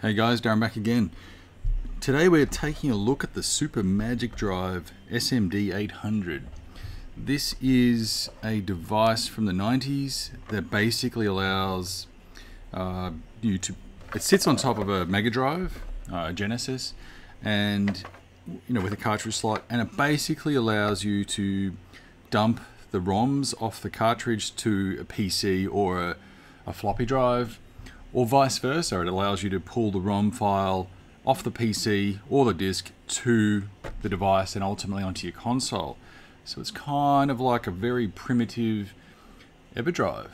Hey guys, Darren back again. Today we're taking a look at the Super Magic Drive SMD 800. This is a device from the 90s that basically allows uh, you to. It sits on top of a Mega Drive, uh, Genesis, and you know with a cartridge slot, and it basically allows you to dump the ROMs off the cartridge to a PC or a, a floppy drive or vice versa. It allows you to pull the ROM file off the PC or the disk to the device and ultimately onto your console. So it's kind of like a very primitive EverDrive.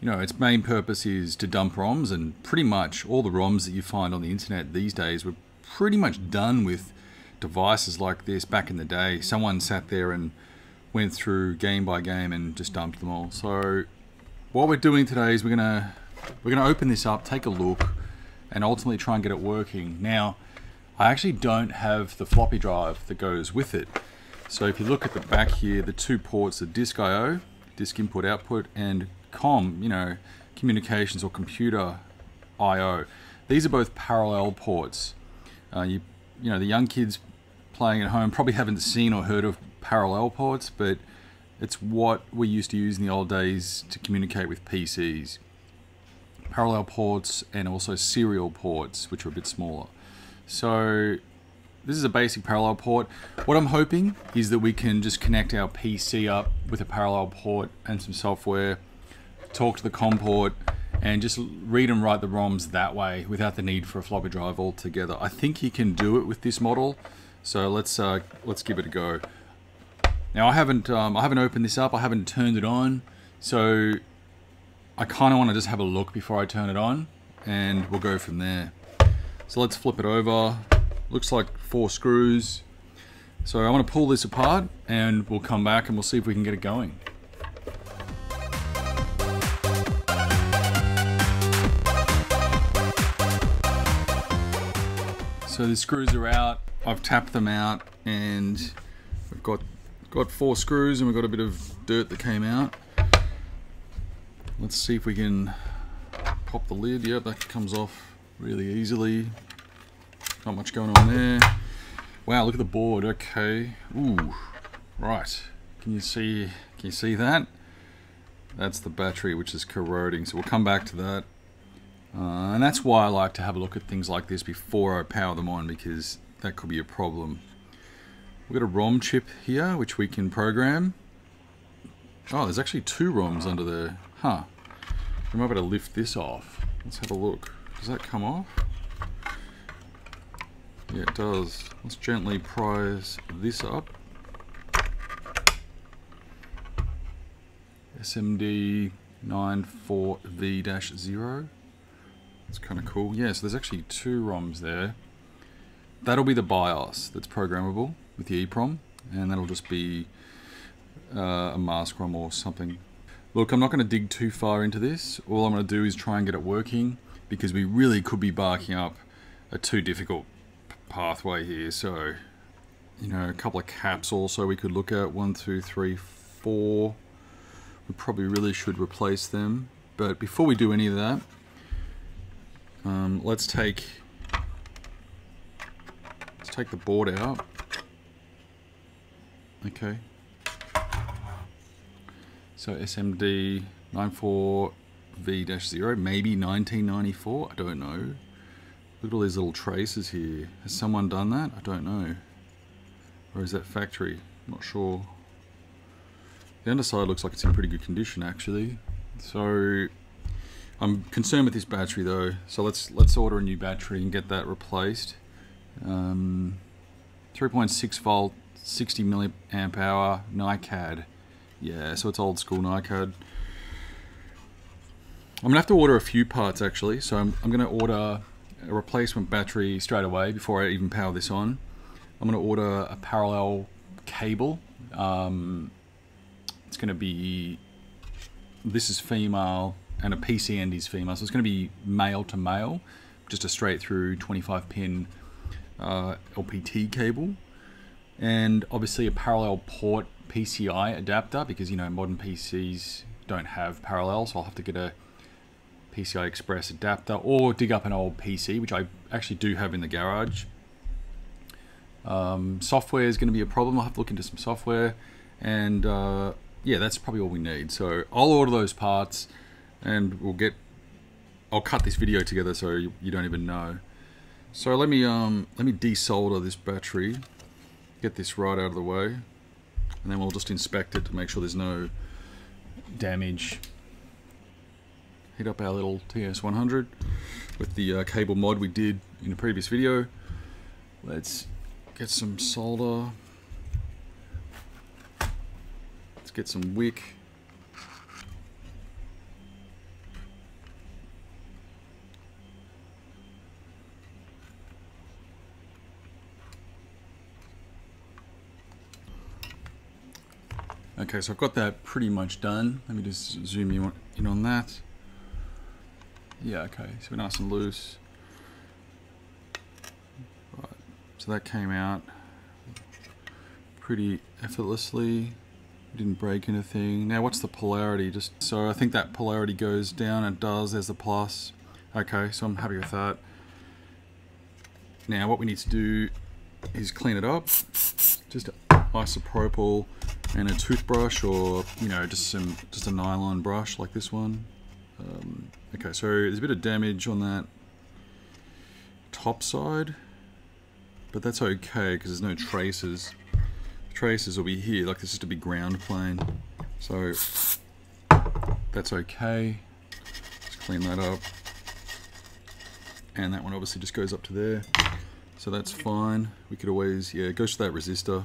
You know, its main purpose is to dump ROMs, and pretty much all the ROMs that you find on the internet these days were pretty much done with devices like this back in the day. Someone sat there and went through game by game and just dumped them all. So what we're doing today is we're gonna we're going to open this up, take a look, and ultimately try and get it working. Now, I actually don't have the floppy drive that goes with it. So if you look at the back here, the two ports, the disk I.O., disk input output, and COM, you know, communications or computer I.O. These are both parallel ports. Uh, you, you know, the young kids playing at home probably haven't seen or heard of parallel ports, but it's what we used to use in the old days to communicate with PCs parallel ports and also serial ports, which are a bit smaller. So this is a basic parallel port. What I'm hoping is that we can just connect our PC up with a parallel port and some software, talk to the COM port, and just read and write the ROMs that way without the need for a floppy drive altogether. I think you can do it with this model, so let's uh, let's give it a go. Now I haven't um, I haven't opened this up. I haven't turned it on, so I kind of want to just have a look before I turn it on and we'll go from there. So let's flip it over. Looks like four screws. So I want to pull this apart and we'll come back and we'll see if we can get it going. So the screws are out. I've tapped them out and we've got got four screws and we've got a bit of dirt that came out. Let's see if we can pop the lid. Yep, that comes off really easily. Not much going on there. Wow, look at the board. Okay. Ooh. Right. Can you see can you see that? That's the battery which is corroding. So we'll come back to that. Uh, and that's why I like to have a look at things like this before I power them on because that could be a problem. We've got a ROM chip here which we can program. Oh, there's actually two ROMs under there. Huh. I might be able to lift this off. Let's have a look. Does that come off? Yeah, it does. Let's gently prise this up. SMD 94V-0. That's kind of cool. Yeah, so there's actually two ROMs there. That'll be the BIOS that's programmable with the EEPROM, and that'll just be uh, a mask ROM or something Look, I'm not going to dig too far into this. All I'm going to do is try and get it working because we really could be barking up a too difficult pathway here. So, you know, a couple of caps also we could look at. One, two, three, four. We probably really should replace them. But before we do any of that, um, let's take let's take the board out. Okay, so SMD 94V-0, maybe 1994, I don't know. Look at all these little traces here. Has someone done that? I don't know. Or is that factory? Not sure. The underside looks like it's in pretty good condition actually. So I'm concerned with this battery though. So let's let's order a new battery and get that replaced. Um, 3.6 volt, 60 milliamp hour NiCad. Yeah, so it's old school NiCad. I'm gonna have to order a few parts actually. So I'm, I'm gonna order a replacement battery straight away before I even power this on. I'm gonna order a parallel cable. Um, it's gonna be, this is female and a PC end is female. So it's gonna be male to male, just a straight through 25 pin uh, LPT cable. And obviously a parallel port PCI adapter because you know modern PCs don't have parallel, so I'll have to get a PCI Express adapter or dig up an old PC, which I actually do have in the garage. Um, software is going to be a problem. I'll have to look into some software. And uh, yeah, that's probably all we need. So I'll order those parts and we'll get, I'll cut this video together so you, you don't even know. So let me, um, let me desolder this battery, get this right out of the way, and then we'll just inspect it to make sure there's no damage Heat up our little TS100 with the uh, cable mod we did in a previous video. Let's get some solder. Let's get some wick. Okay, so I've got that pretty much done. Let me just zoom in on that. Yeah, okay, so we're nice and loose. Right, so that came out pretty effortlessly. Didn't break anything. Now what's the polarity? Just So I think that polarity goes down, it does, there's the plus. Okay, so I'm happy with that. Now what we need to do is clean it up. Just isopropyl and a toothbrush or, you know, just some just a nylon brush like this one. Um, okay, so there's a bit of damage on that top side, but that's okay because there's no traces. Traces will be here, like this is to be ground plane. So that's okay. Let's clean that up. And that one obviously just goes up to there. So that's fine. We could always, yeah, it goes to that resistor.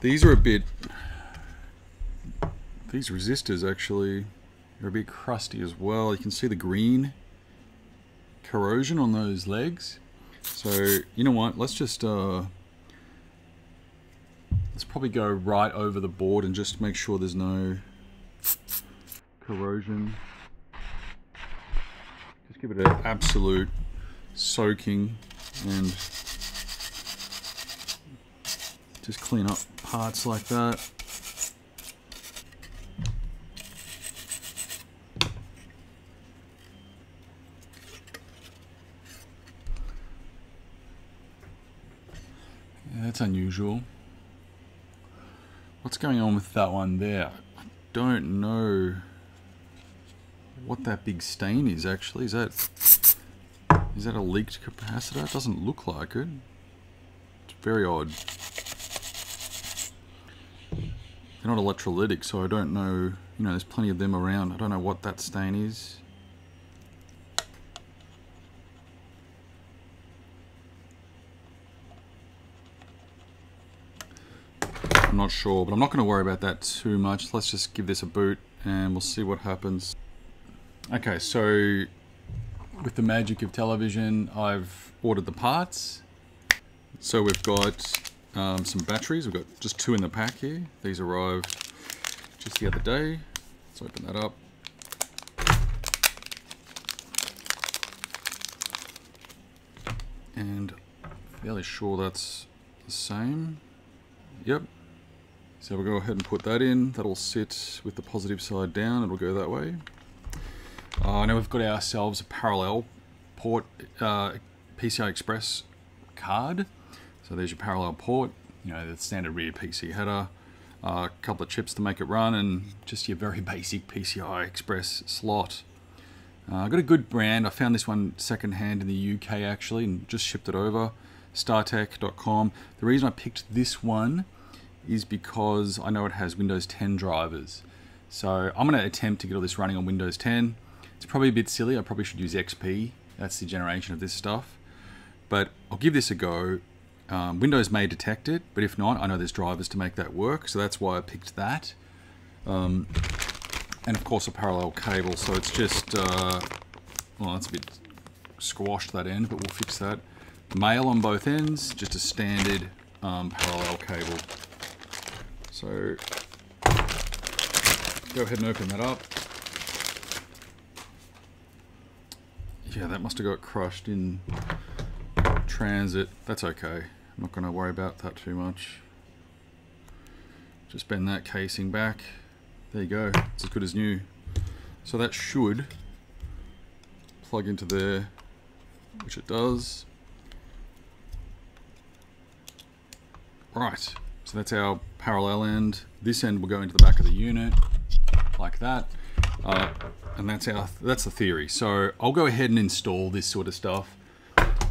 These are a bit, these resistors actually, they're a bit crusty as well. You can see the green corrosion on those legs. So, you know what, let's just, uh, let's probably go right over the board and just make sure there's no corrosion. Just give it an absolute soaking and just clean up parts like that. That's unusual. What's going on with that one there? I don't know what that big stain is actually. Is that is that a leaked capacitor? It doesn't look like it. It's very odd. They're not electrolytic, so I don't know, you know, there's plenty of them around. I don't know what that stain is. I'm not sure, but I'm not going to worry about that too much. Let's just give this a boot and we'll see what happens. Okay, so with the magic of television, I've ordered the parts. So we've got um, some batteries. We've got just two in the pack here. These arrived just the other day. Let's open that up. And fairly sure that's the same. Yep, so we'll go ahead and put that in. That'll sit with the positive side down. It'll go that way. Uh, now we've got ourselves a parallel port uh, PCI Express card. So there's your parallel port, you know, the standard rear PC header, a couple of chips to make it run, and just your very basic PCI Express slot. Uh, I got a good brand. I found this one secondhand in the UK actually, and just shipped it over. StarTech.com. The reason I picked this one is because I know it has Windows 10 drivers. So I'm going to attempt to get all this running on Windows 10. It's probably a bit silly. I probably should use XP. That's the generation of this stuff. But I'll give this a go. Um, Windows may detect it, but if not, I know there's drivers to make that work. So that's why I picked that. Um, and of course a parallel cable. So it's just, uh, well, that's a bit squashed that end, but we'll fix that. Male on both ends, just a standard um, parallel cable. So go ahead and open that up. Yeah, that must have got crushed in transit. That's okay. I'm not going to worry about that too much. Just bend that casing back. There you go. It's as good as new. So that should plug into there, which it does. Right, so that's our parallel end. This end will go into the back of the unit, like that. Uh, and that's our that's the theory. So I'll go ahead and install this sort of stuff.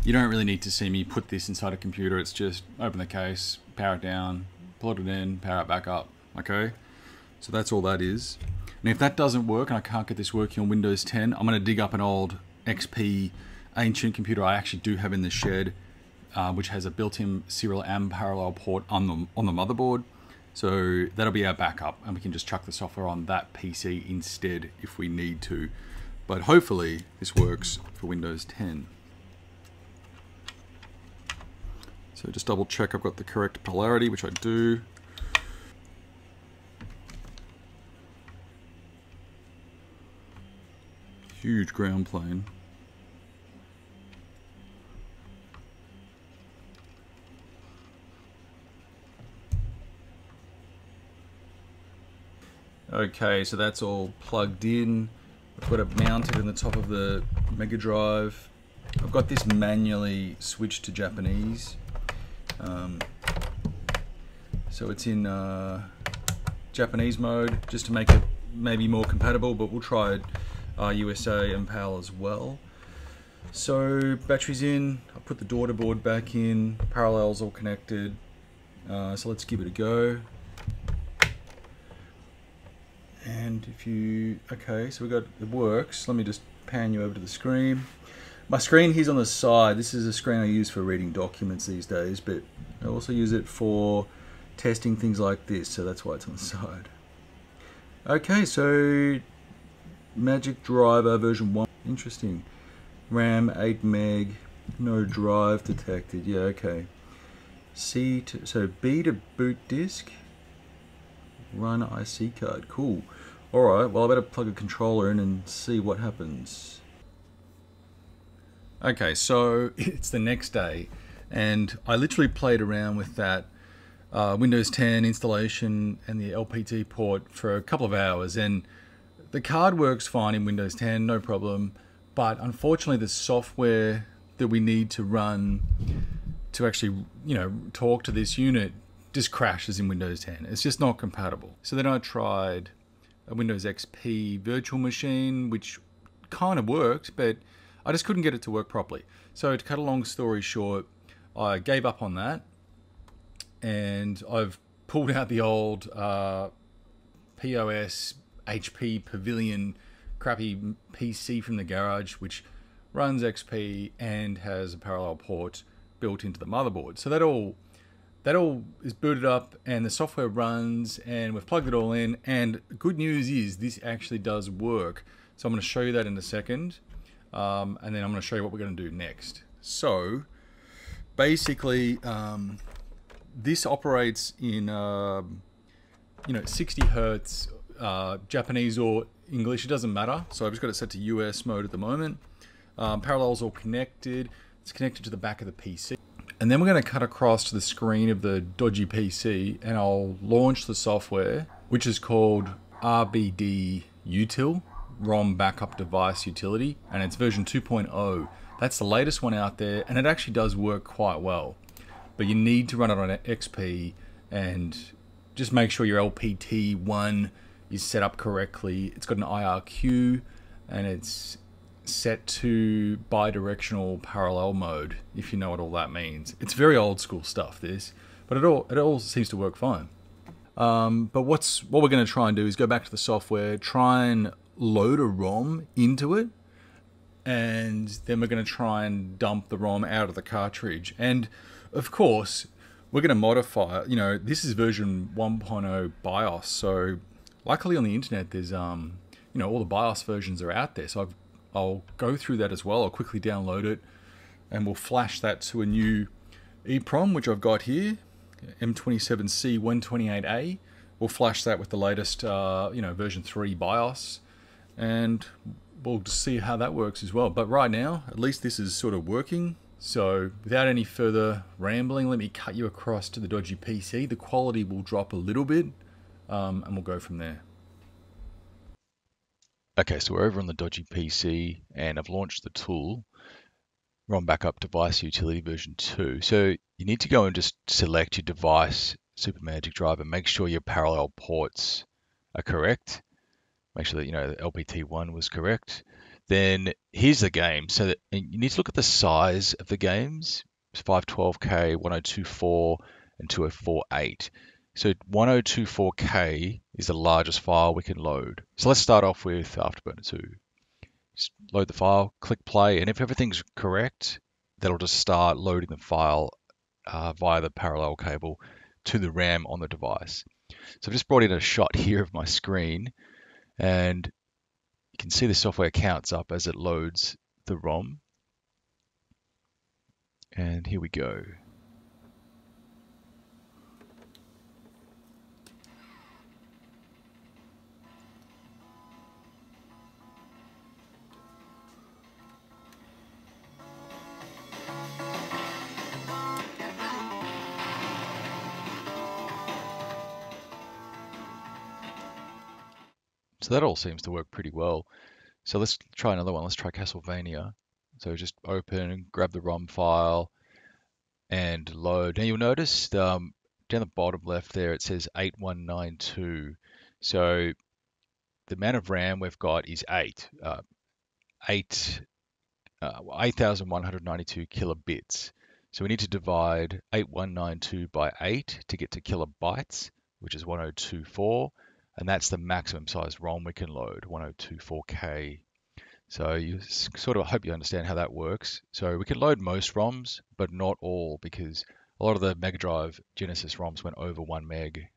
You don't really need to see me put this inside a computer. It's just open the case, power it down, plug it in, power it back up. Okay, so that's all that is. And if that doesn't work and I can't get this working on Windows 10, I'm going to dig up an old XP ancient computer I actually do have in the shed uh, which has a built-in serial and parallel port on the, on the motherboard. So that'll be our backup and we can just chuck the software on that PC instead if we need to. But hopefully this works for Windows 10. So just double check I've got the correct polarity, which I do. Huge ground plane. Okay, so that's all plugged in. I've got it mounted in the top of the Mega Drive. I've got this manually switched to Japanese. Um, so it's in uh, Japanese mode just to make it maybe more compatible, but we'll try uh, USA and PAL as well. So batteries in, I put the daughter board back in, parallels all connected. Uh, so let's give it a go. And if you, okay, so we got, it works. Let me just pan you over to the screen. My screen here's on the side. This is a screen I use for reading documents these days, but I also use it for testing things like this, so that's why it's on the side. Okay, so Magic Driver version 1, interesting. RAM 8 meg, no drive detected, yeah, okay. C to, so B to boot disk, run IC card, cool. Alright, well I better plug a controller in and see what happens. Okay, so it's the next day and I literally played around with that uh, Windows 10 installation and the LPT port for a couple of hours and the card works fine in Windows 10, no problem, but unfortunately the software that we need to run to actually, you know, talk to this unit just crashes in Windows 10. It's just not compatible. So then I tried a Windows XP virtual machine, which kind of worked, but I just couldn't get it to work properly. So to cut a long story short, I gave up on that, and I've pulled out the old uh, POS HP Pavilion crappy PC from the garage, which runs XP and has a parallel port built into the motherboard. So that all that all is booted up and the software runs and we've plugged it all in and good news is this actually does work so I'm going to show you that in a second um, and then I'm going to show you what we're going to do next. So basically um, this operates in uh, you know 60 hertz uh, Japanese or English it doesn't matter. So I've just got it set to US mode at the moment. Um, parallels all connected. It's connected to the back of the PC and then we're going to cut across to the screen of the dodgy PC and I'll launch the software, which is called RBD Util, ROM Backup Device Utility, and it's version 2.0. That's the latest one out there, and it actually does work quite well. But you need to run it on XP and just make sure your LPT1 is set up correctly. It's got an IRQ and it's set to bi-directional parallel mode, if you know what all that means. It's very old school stuff, this, but it all, it all seems to work fine. Um, but what's what we're going to try and do is go back to the software, try and load a ROM into it, and then we're going to try and dump the ROM out of the cartridge. And of course, we're going to modify. You know, this is version 1.0 BIOS, so luckily on the internet, there's um, you know, all the BIOS versions are out there. So I've I'll go through that as well. I'll quickly download it and we'll flash that to a new EEPROM, which I've got here, M27C128A. We'll flash that with the latest, uh, you know, version 3 BIOS, and we'll see how that works as well. But right now, at least this is sort of working. So without any further rambling, let me cut you across to the dodgy PC. The quality will drop a little bit, um, and we'll go from there. Okay, so we're over on the dodgy PC and I've launched the tool, ROM backup device utility version 2. So you need to go and just select your device Supermagic drive and make sure your parallel ports are correct. Make sure that you know the LPT1 was correct. Then here's the game. So that you need to look at the size of the games. It's 512K, 1024, and 2048. So 1024K is the largest file we can load. So let's start off with Afterburner 2. Just load the file, click play, and if everything's correct, that'll just start loading the file uh, via the parallel cable to the RAM on the device. So I've just brought in a shot here of my screen, and you can see the software counts up as it loads the ROM. And here we go. So that all seems to work pretty well. So let's try another one. Let's try Castlevania. So just open, grab the ROM file, and load. Now you'll notice um, down the bottom left there it says 8192. So the amount of RAM we've got is 8. Uh, 8 uh, 8,192 kilobits. So we need to divide 8192 by 8 to get to kilobytes, which is 1024 and that's the maximum size ROM we can load, 1024K. So you sort of hope you understand how that works. So we can load most ROMs, but not all because a lot of the Mega Drive Genesis ROMs went over 1 meg.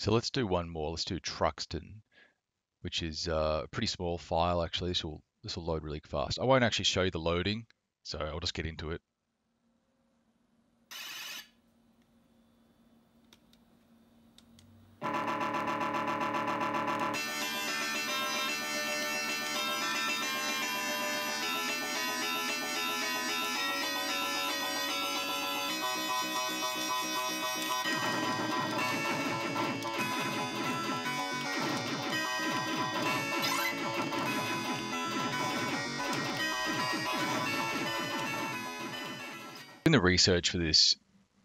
So let's do one more. Let's do Truxton, which is uh, a pretty small file actually. This will this will load really fast. I won't actually show you the loading, so I'll just get into it. In the research for this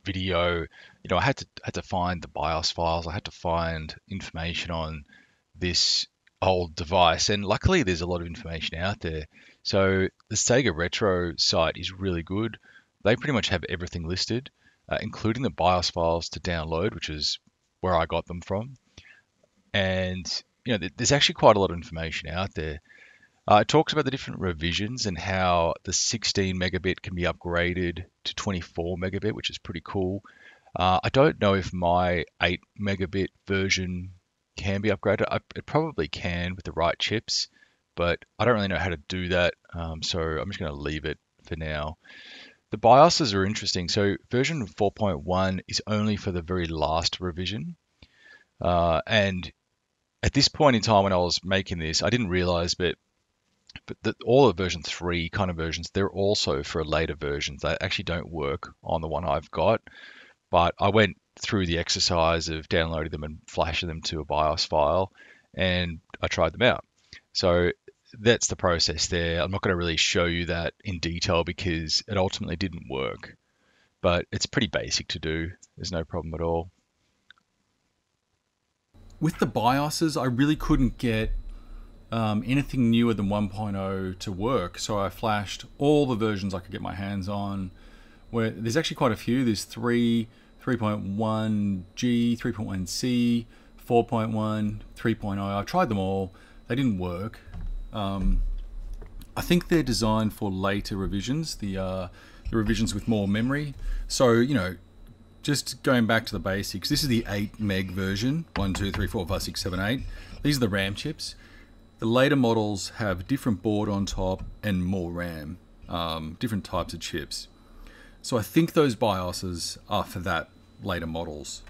video, you know, I had to had to find the BIOS files. I had to find information on this old device, and luckily there's a lot of information out there. So the Sega Retro site is really good. They pretty much have everything listed, uh, including the BIOS files to download, which is where I got them from. And you know, there's actually quite a lot of information out there. Uh, it talks about the different revisions and how the 16 megabit can be upgraded to 24 megabit, which is pretty cool. Uh, I don't know if my 8 megabit version can be upgraded. I, it probably can with the right chips, but I don't really know how to do that. Um, so I'm just going to leave it for now. The BIOSes are interesting. So version 4.1 is only for the very last revision. Uh, and at this point in time when I was making this, I didn't realize, but but the, all of version 3 kind of versions, they're also for later versions. They actually don't work on the one I've got. But I went through the exercise of downloading them and flashing them to a BIOS file, and I tried them out. So that's the process there. I'm not going to really show you that in detail because it ultimately didn't work. But it's pretty basic to do. There's no problem at all. With the BIOSes, I really couldn't get um, anything newer than 1.0 to work. So I flashed all the versions I could get my hands on. Where there's actually quite a few. There's three, 3.1G, 3.1C, 4.1, 3.0. I've tried them all. They didn't work. Um, I think they're designed for later revisions, the uh, the revisions with more memory. So you know, just going back to the basics, this is the 8 meg version 1, 2, 3, 4, 5, 6, 7, 8. These are the RAM chips. The later models have different board on top and more RAM, um, different types of chips. So I think those BIOSes are for that later models.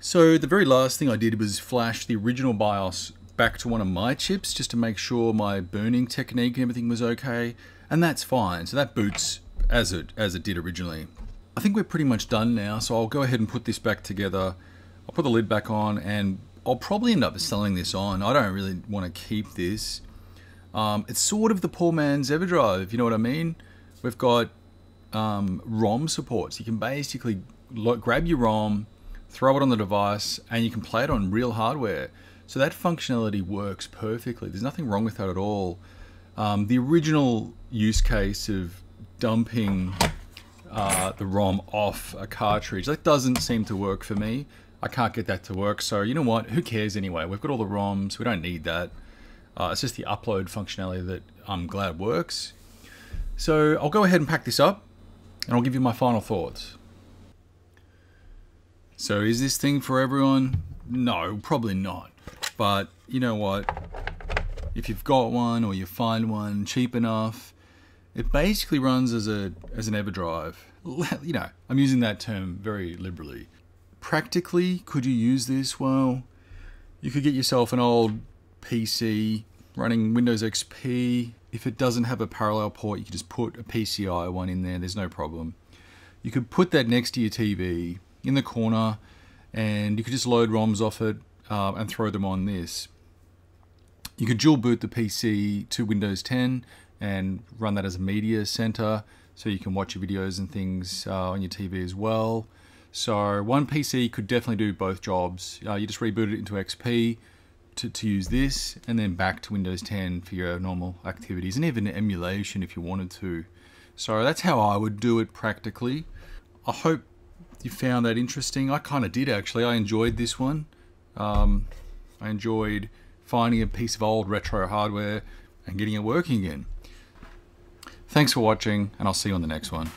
So the very last thing I did was flash the original BIOS back to one of my chips just to make sure my burning technique and everything was okay, and that's fine. So that boots as it as it did originally. I think we're pretty much done now, so I'll go ahead and put this back together. I'll put the lid back on and I'll probably end up selling this on. I don't really want to keep this. Um, it's sort of the poor man's EverDrive, you know what I mean? We've got um, ROM supports. You can basically grab your ROM, throw it on the device, and you can play it on real hardware. So that functionality works perfectly. There's nothing wrong with that at all. Um, the original use case of dumping uh, the ROM off a cartridge. That doesn't seem to work for me. I can't get that to work. So you know what? Who cares anyway? We've got all the ROMs. We don't need that. Uh, it's just the upload functionality that I'm glad works. So I'll go ahead and pack this up and I'll give you my final thoughts. So is this thing for everyone? No, probably not. But you know what? If you've got one or you find one cheap enough, it basically runs as a as an EverDrive. You know, I'm using that term very liberally. Practically, could you use this? Well, you could get yourself an old PC running Windows XP. If it doesn't have a parallel port, you could just put a PCI one in there. There's no problem. You could put that next to your TV in the corner, and you could just load ROMs off it uh, and throw them on this. You could dual boot the PC to Windows 10 and run that as a media center so you can watch your videos and things uh, on your TV as well. So one PC could definitely do both jobs. Uh, you just reboot it into XP to, to use this and then back to Windows 10 for your normal activities and even emulation if you wanted to. So that's how I would do it practically. I hope you found that interesting. I kind of did actually. I enjoyed this one. Um, I enjoyed finding a piece of old retro hardware and getting it working again. Thanks for watching, and I'll see you on the next one.